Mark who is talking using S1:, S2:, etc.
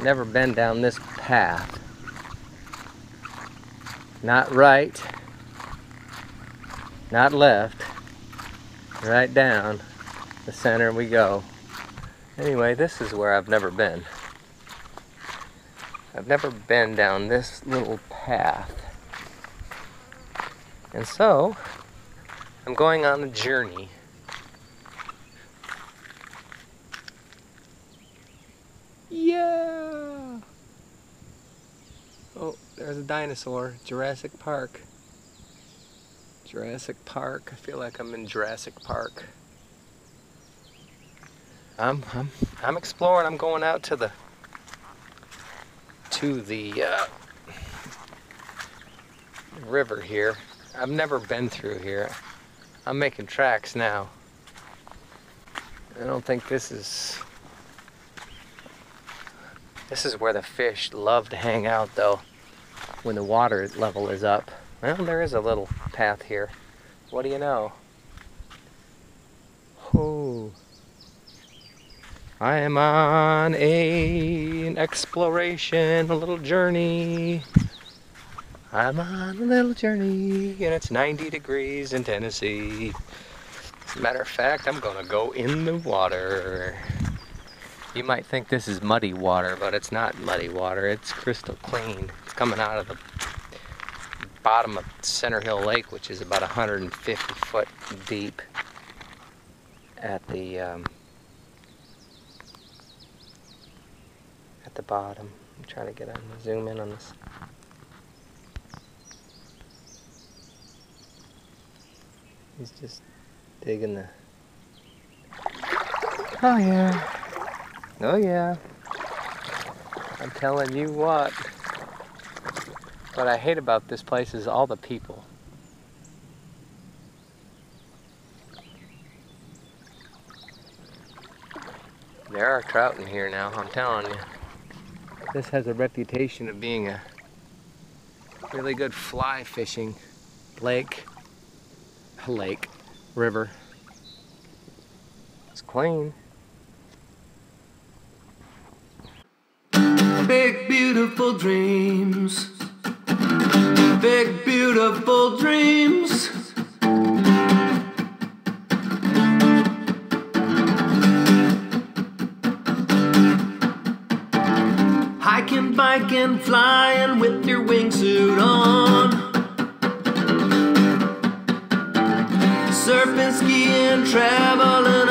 S1: never been down this path. Not right, not left, right down the center we go. Anyway, this is where I've never been. I've never been down this little path. And so, I'm going on a journey. Yeah! Oh, there's a dinosaur. Jurassic Park. Jurassic Park. I feel like I'm in Jurassic Park. I'm I'm I'm exploring. I'm going out to the to the uh, river here. I've never been through here. I'm making tracks now. I don't think this is this is where the fish love to hang out though when the water level is up. Well, there is a little path here. What do you know? Oh. I am on a, an exploration, a little journey. I'm on a little journey, and it's 90 degrees in Tennessee. As a matter of fact, I'm gonna go in the water. You might think this is muddy water, but it's not muddy water. It's crystal clean. It's coming out of the bottom of Center Hill Lake, which is about 150 foot deep at the um, the bottom. I'm trying to get on zoom in on this. He's just digging the. Oh yeah. Oh yeah. I'm telling you what. What I hate about this place is all the people. There are trout in here now, I'm telling you. This has a reputation of being a really good fly fishing lake, A lake, river. It's clean.
S2: Big beautiful dreams. Big beautiful dreams. Hiking, biking, flying with your wingsuit on. Surfing, skiing, traveling